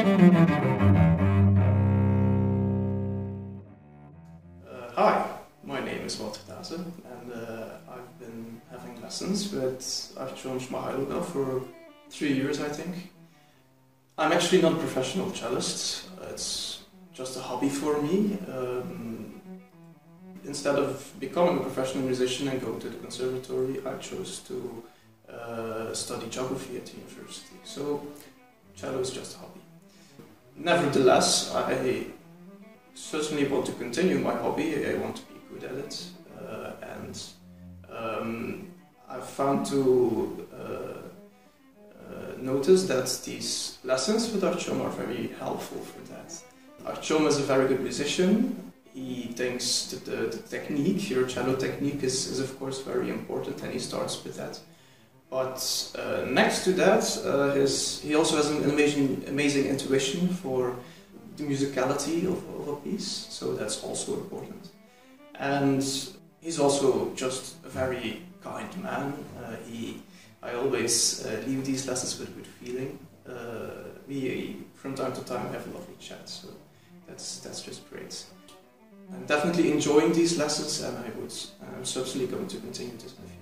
Uh, hi, my name is Wouter D'Haese and uh, I've been having lessons with Artyom Shmahaylo for three years I think. I'm actually not a professional cellist, it's just a hobby for me. Um, instead of becoming a professional musician and going to the conservatory, I chose to uh, study geography at the university. So cello is just a hobby. Nevertheless, I certainly want to continue my hobby. I want to be good at it, uh, and um, I've found to uh, uh, notice that these lessons with Artyom are very helpful for that. Artyom is a very good musician. He thinks that the, the technique, your cello technique, is, is of course very important, and he starts with that. But uh, next to that, uh, his, he also has an amazing, amazing intuition for the musicality of, of a piece, so that's also important. And he's also just a very kind man. Uh, he, I always uh, leave these lessons with good feeling. Uh, we, from time to time, have a lovely chat, so that's, that's just great. I'm definitely enjoying these lessons, and I would, I'm certainly going to continue this in the future.